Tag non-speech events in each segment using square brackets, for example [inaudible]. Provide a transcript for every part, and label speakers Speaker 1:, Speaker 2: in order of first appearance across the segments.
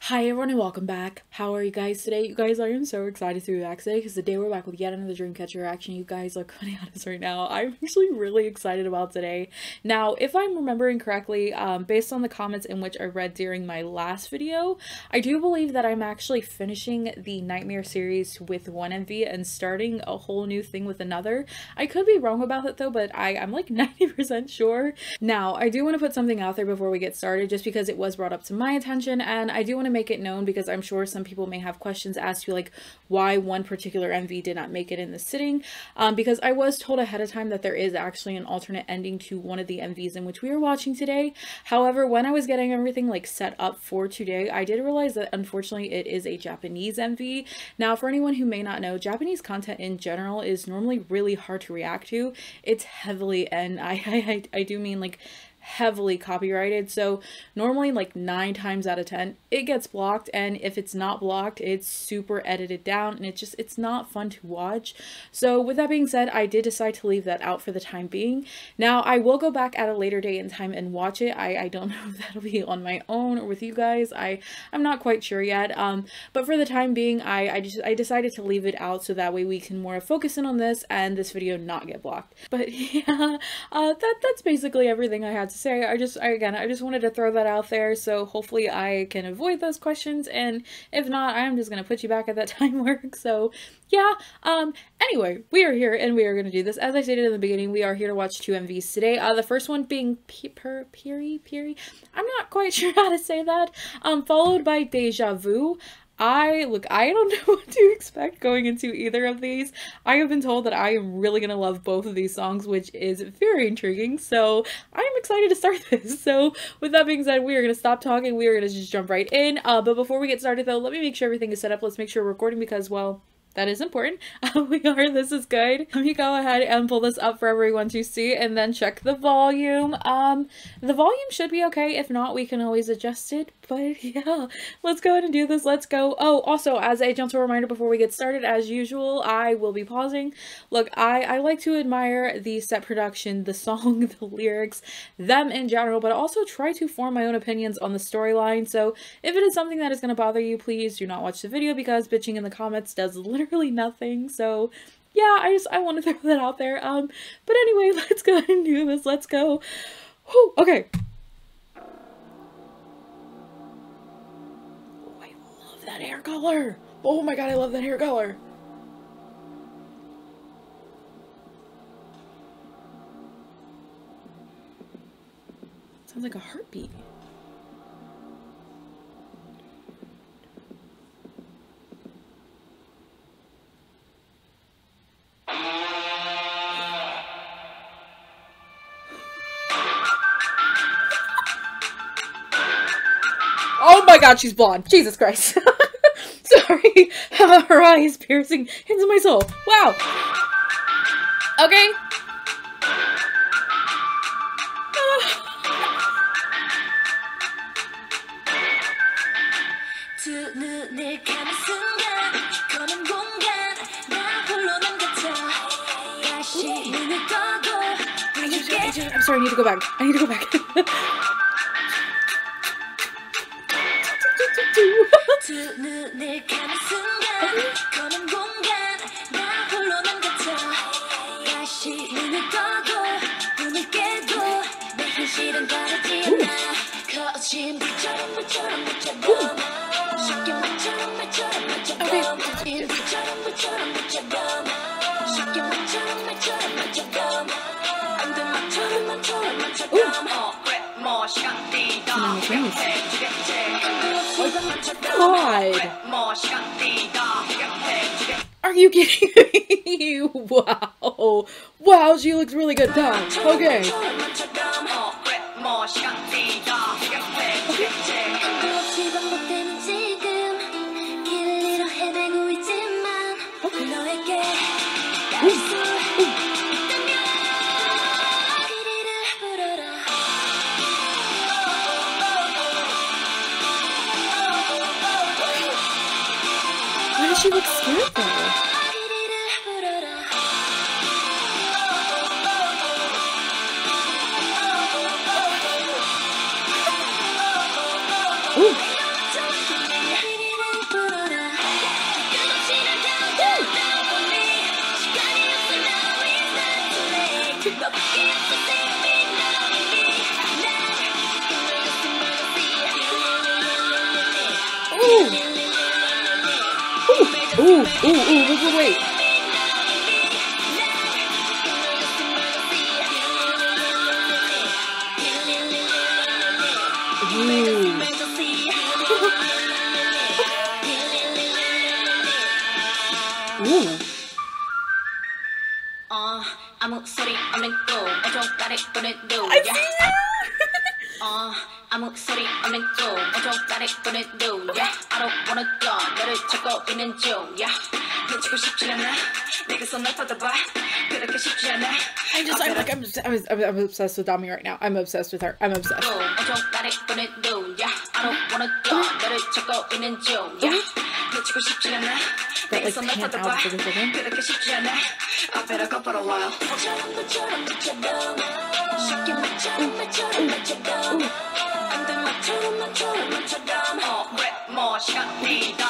Speaker 1: Hi everyone and welcome back. How are you guys today? You guys, I am so excited to be back today because today we're back with yet another Dreamcatcher reaction. You guys are coming at us right now. I'm actually really excited about today. Now, if I'm remembering correctly, um, based on the comments in which I read during my last video, I do believe that I'm actually finishing the Nightmare series with one MV and starting a whole new thing with another. I could be wrong about it though, but I, I'm like [laughs] 90% sure. Now, I do want to put something out there before we get started just because it was brought up to my attention and I do want to make it known because I'm sure some people may have questions as to like why one particular MV did not make it in the sitting um, because I was told ahead of time that there is actually an alternate ending to one of the MVs in which we are watching today. However, when I was getting everything like set up for today, I did realize that unfortunately it is a Japanese MV. Now, for anyone who may not know, Japanese content in general is normally really hard to react to. It's heavily, and I, [laughs] I, I do mean like heavily copyrighted. So normally like nine times out of ten it gets blocked. And if it's not blocked it's super edited down and it's just it's not fun to watch. So with that being said i did decide to leave that out for the time being. Now i will go back at a later date in time and watch it. I i don't [laughs] know if that'll be on my own or with you guys. I i'm not quite sure yet. Um but for the time being i i just i decided to leave it out so that way we can more focus in on this and this video not get blocked. But [laughs] yeah uh that that's basically everything i had say. I just, I, again, I just wanted to throw that out there. So hopefully I can avoid those questions. And if not, I'm just going to put you back at that [laughs] time work. So yeah, um, anyway, we are here and we are going to do this. As I stated in the beginning, we are here to watch two MVs today. Uh, the first one being P per Piri. I'm not quite [laughs] sure how to say that. Um, followed by Deja Vu. I look, I don't [laughs] know what to expect going into either of these. I have been told that I am really gonna love both of these songs, which is very intriguing. So I'm excited to start [laughs] this. So with that being said, we are gonna stop talking. We are gonna just jump right in. Uh, but before we get started though, let me make sure everything is set up. Let's make sure we're recording because, well, that is important. [laughs] we are This Is Good. Let me go ahead and pull this up for everyone to see and then check the volume. Um, the volume should be okay. If not, we can always adjust it. But [laughs] yeah, let's go ahead and do this. Let's go. Oh, also, as a gentle reminder before we get started, as usual, I will be pausing. Look, I, I like to admire the set production, the song, [laughs] the lyrics, them in general, but also try to form my own opinions on the storyline. So if it is something that is going to bother you, please do not watch the video because bitching in the comments does literally literally nothing. So yeah, I just, I want to [laughs] throw that out there. Um, but anyway, [laughs] let's go ahead and do this. Let's go. Whew, okay. Oh, I love that hair color. Oh my god, I love that hair color. Sounds like a heartbeat. God, she's blonde. Jesus Christ. [laughs] Sorry. [laughs] Her eyes piercing into my soul. Wow. Okay. [laughs] I'm sorry, I need to go back. I need to go back. 두 눈을 감은 순간 검은 공간 나 홀로 남겨져 다시 눈을 떠도 눈을 깨도 내 현실은 다르지 않아 거친 불처럼 물처럼 묻혀도 쉽게 말처럼 말처럼 묻혀도 불처럼 물처럼 묻혀도 쉽게 말처럼 말처럼 묻혀도 안돼 말처럼 말처럼 묻혀도 어 그래 뭐 시간 뛰다 God. Are you kidding me? [laughs] wow. Wow, she looks really good. Down. Okay. Looks scared though. Ooh,
Speaker 2: ooh, wait, wait, wait. Ooh. ooh.
Speaker 3: Uh, I'm sorry, I'm in go. I don't got it, but it do.
Speaker 2: I see
Speaker 3: you. [laughs] uh, 아무 소리 없는 꿈 오종가를 꾸는 눈 야. I don't wanna go 너를 찾고 있는 중야 놓치고 싶지 않아 내가 손을 뻗어봐 그렇게 쉽지 않아
Speaker 2: I just, I'm like, I'm, obs- I'm, I'm, I'm obsessed with Dami right now. I'm obsessed with her. I'm obsessed.
Speaker 3: 꿈 오종가를 꾸는 눈 야. I don't wanna go 너를 찾고 있는 중야 놓치고 싶지 않아
Speaker 2: That,
Speaker 3: 내가
Speaker 2: like,
Speaker 3: 손을
Speaker 2: pan
Speaker 3: 뻗어봐
Speaker 2: out for the second.
Speaker 3: 그렇게 쉽지 않아 I better go for a while 처럼처럼 미쳐도 쉽게 맞춰 맞춰 맞춰
Speaker 1: my turn, my
Speaker 2: turn,
Speaker 1: my toe, down, hot, wet, more,
Speaker 2: shut me down.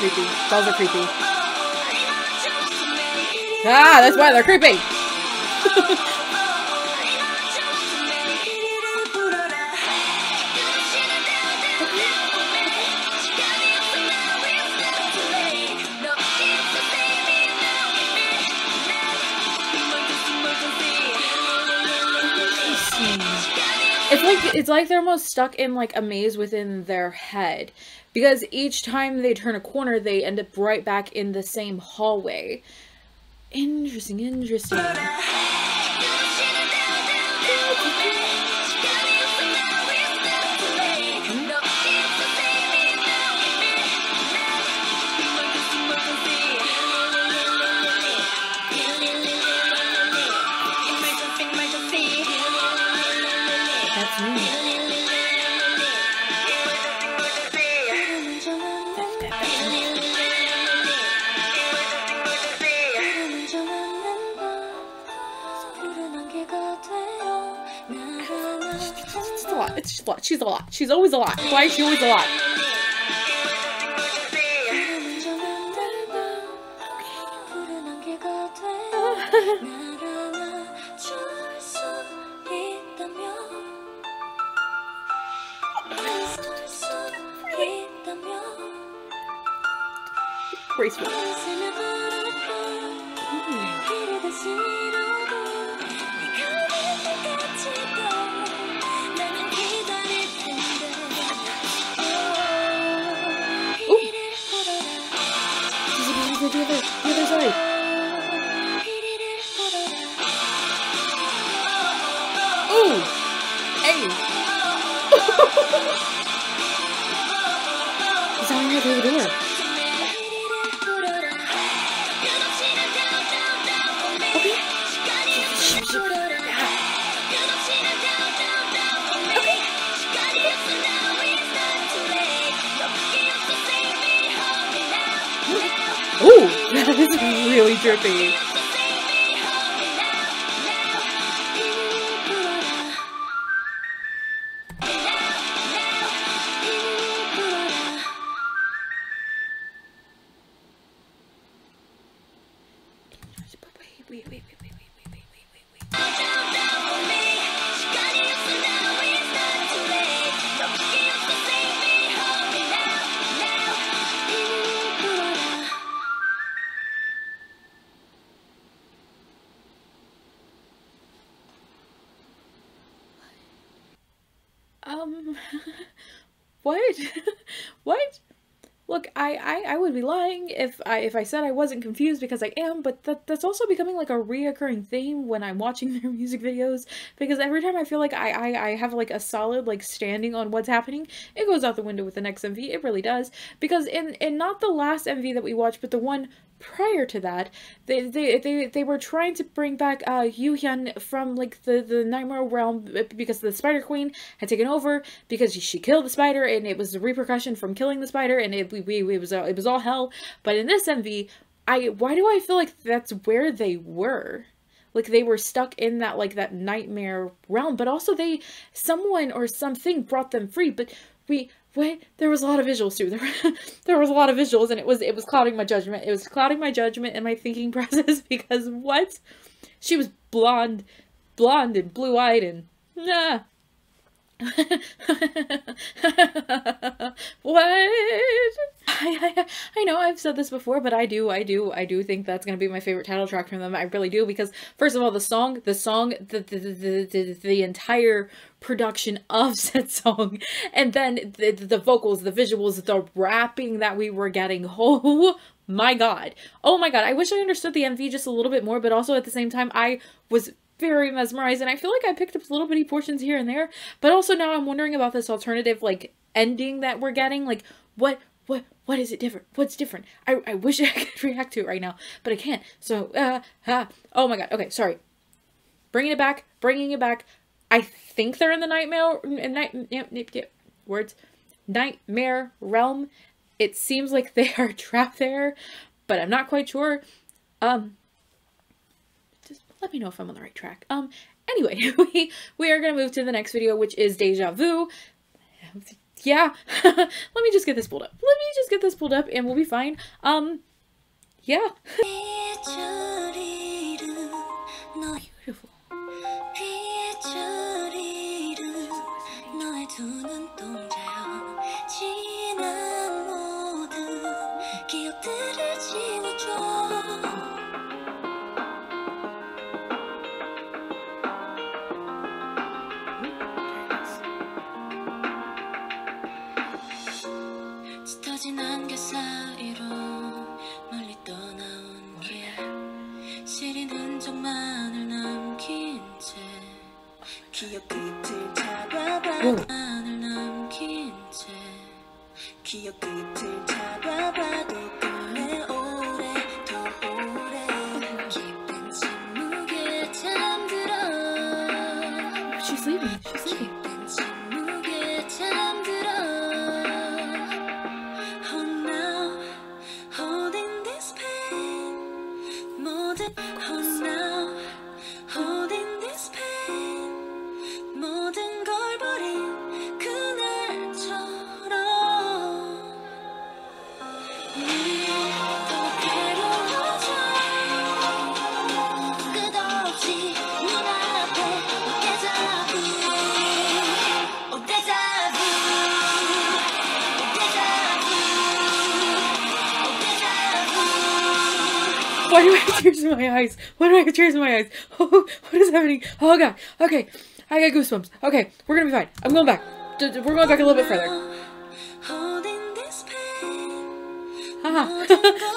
Speaker 2: creepy. Dolls are creepy. Ah, that's why they're creepy!
Speaker 1: it's
Speaker 2: like it's like they're almost stuck in like a maze within their head because each time they turn a corner they end up right back in the same hallway. Interesting, interesting. She's a lot. She's always a lot. Why is she always a lot? 因为。Drippy. Would be lying if I if I said I wasn't confused because I am, but that that's also becoming like a reoccurring theme when I'm watching [laughs] their music videos because every time I feel like I, I I have like a solid like standing on what's happening, it goes out the window with the next MV. It really does because in in not the last MV that we watched, but the one prior to that, they they they, they were trying to bring back uh Yoohyeon from like the the nightmare realm because the Spider Queen had taken over because she killed the spider and it was the repercussion from killing the spider and it we, we it was uh, it was all hell. But in this MV, I why do I feel like that's where they were? like they were stuck in that like that nightmare realm but also they someone or something brought them free but we wait there was a lot of visuals too. [laughs] There, there was a lot of visuals and it was it was clouding my judgment. It was clouding my judgment and my thinking [laughs] process because what? She was blonde blonde and blue-eyed and nah [laughs] what? [laughs] I, I, I know I've said this before, but I do, I do, I do think that's gonna be my favorite title track from them. I really do because first of all, the song, the song, the the the the, the entire production of [laughs] said song, and then the the vocals, the visuals, the rapping that we were getting. Oh my god, oh my god! I wish I understood the MV just a little bit more, but also at the same time, I was very mesmerized and I feel like I picked up little bitty portions here and there but also now I'm wondering about this alternative like ending that we're getting like what what what is it different what's different? I, I wish [laughs] I could react to it right now but I can't so uh ah. oh my god okay sorry. Bringing it back bringing it back. I think they're in the nightmare night yep, yep, yep, words. Nightmare realm. It seems like they [laughs] are trapped there but I'm not quite sure. Um let me know if I'm on the right track. Um, anyway, [laughs] we, we are going to move to the next video, which is Deja Vu. Yeah, [laughs] let me just get this pulled up. Let me just get this pulled up and we'll be fine. Um, yeah. Beautiful.
Speaker 3: Oh.
Speaker 2: My eyes? Why do I have tears in my eyes? Oh, [laughs] what is happening? Oh god. Okay. I got goosebumps. Okay, we're gonna be fine. I'm going back. We're going back a little bit further.
Speaker 3: holding this pain
Speaker 2: Haha. [laughs]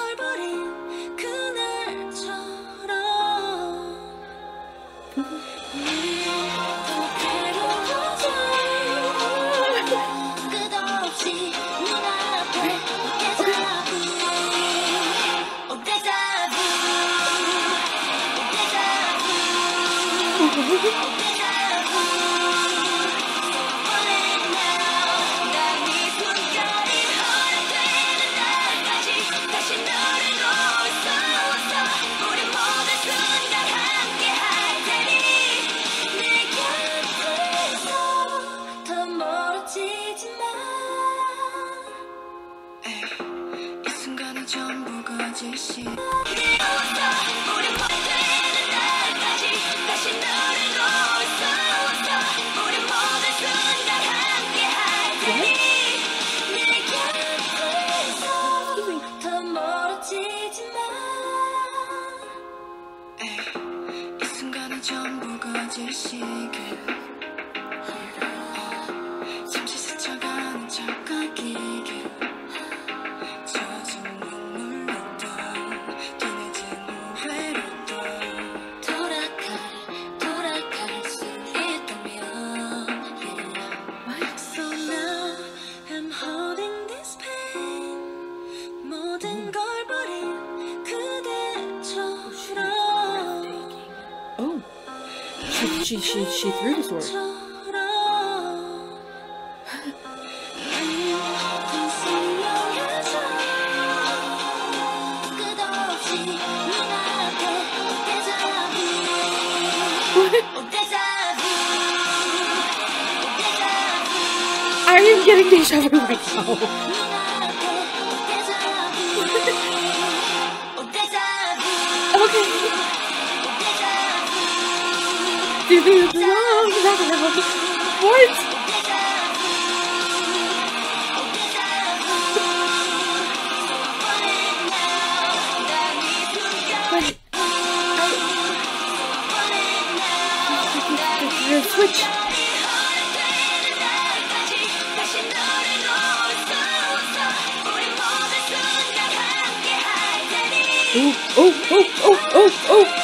Speaker 2: she she she threw the sword. I am getting deja vu right now. [laughs] okay what? switch. Ooh.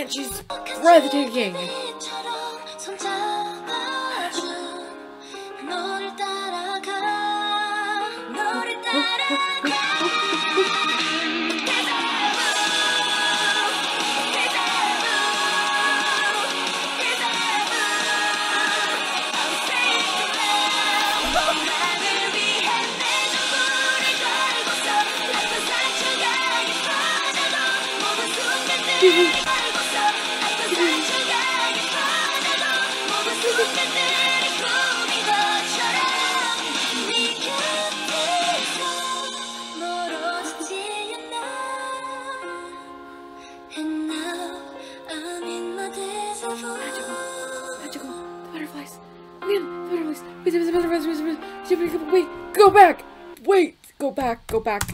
Speaker 2: Banshee's breathtaking! Go back! Wait! Go back, go back.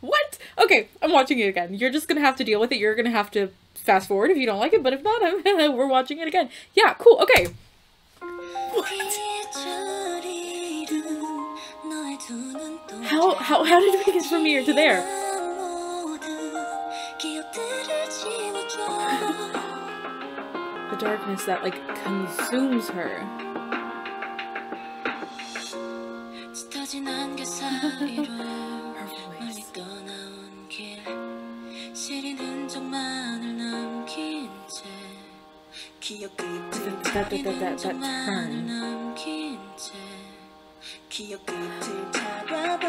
Speaker 2: what? Okay, I'm watching it again. You're just gonna have to deal with it. You're gonna have to fast forward if you don't like it, but if not, [laughs] we're watching it again. Yeah, cool, okay. How, how, how did we get from here to there? the darkness that, like, consumes her. [laughs] [laughs]
Speaker 1: 기억 끝을 다다다다다 다 기억 끝을 잡아봐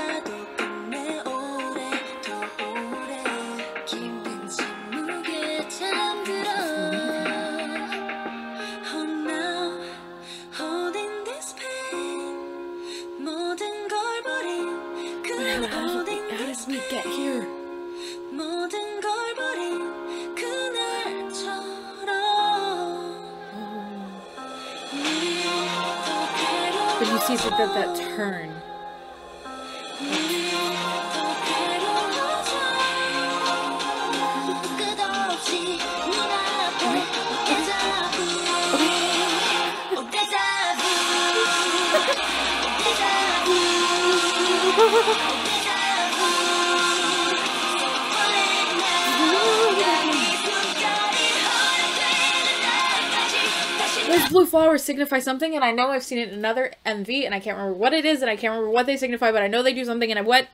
Speaker 2: can see that that, that turn. [laughs] [laughs] blue flowers signify something, and I know I've seen it in another MV, and I can't remember what it is, and I can't remember what they signify, but I know they do something, and I what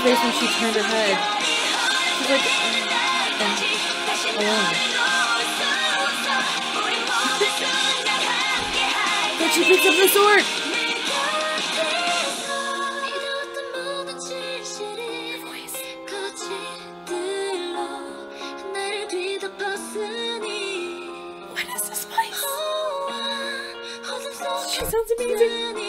Speaker 2: her face when she turned her head. She's like, and um, alone. but she picks up the sword! What is this place? She sounds amazing!